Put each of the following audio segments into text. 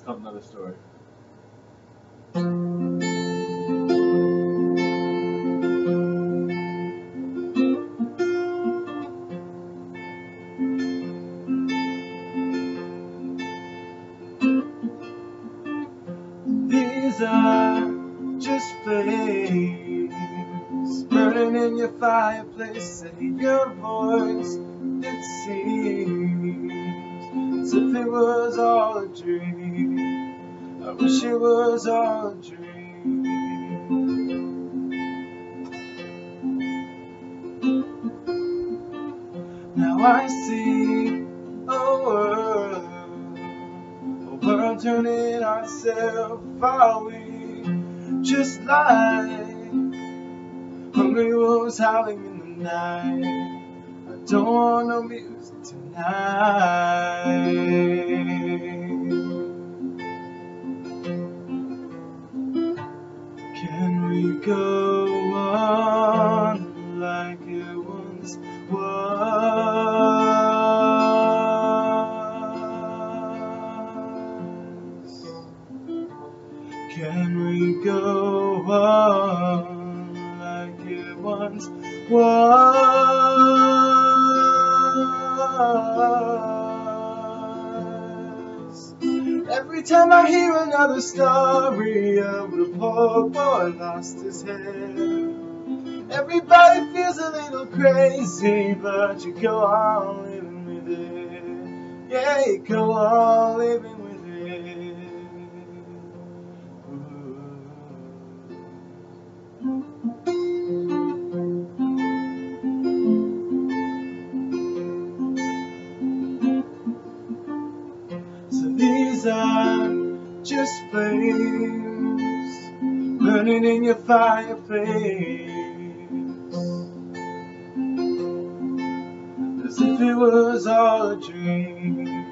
It's called Another Story. These are just flames burning in your fireplace. Say your voice, it seems as if it was all a dream. I wish it was all a dream. Now I see a world, a world turning ourselves. Are we just like hungry wolves howling in the night? Don't want no music tonight. Can we go on like it once was? Can we go on like it once was? Every time I hear another story of the poor boy lost his head. Everybody feels a little crazy, but you go on living with it. Yeah, you go on living with it. Burning in your fireplace. As if it was all a dream.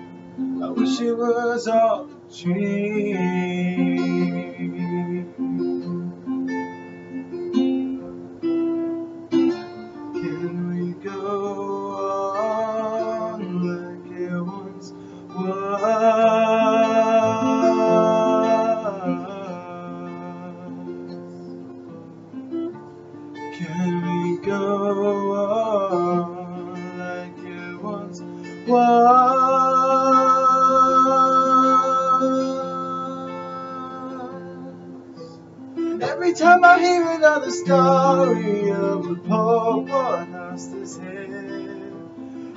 I wish it was all a dream. Can we go on like it once was? Every time I hear another story of a poor his head,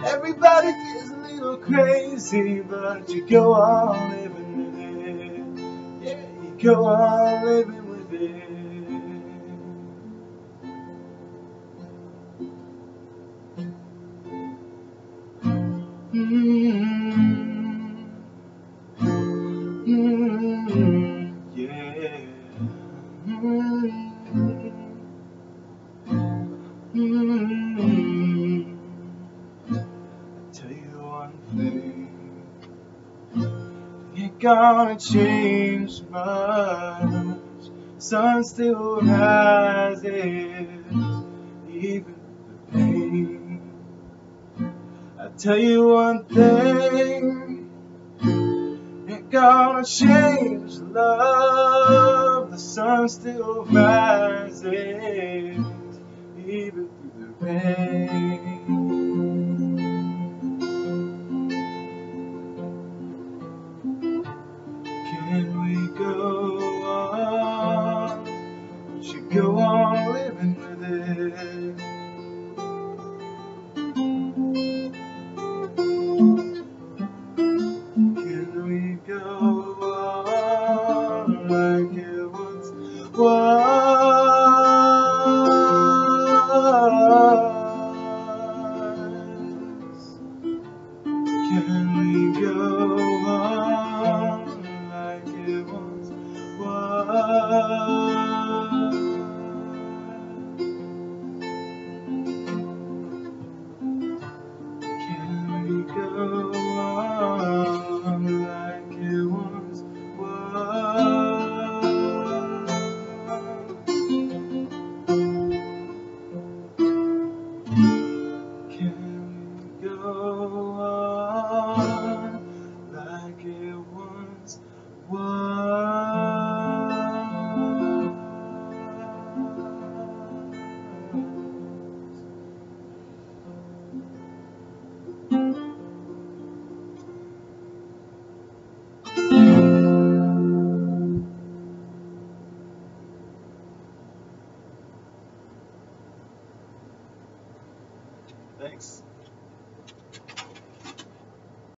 everybody feels a little crazy, but you go on living it. Yeah, you go on living gonna change much. Sun still rises, even the pain. I tell you one thing, ain't gonna change love. The sun still rises, even through the rain. Living? Can we go on like it once? Can we go Thanks.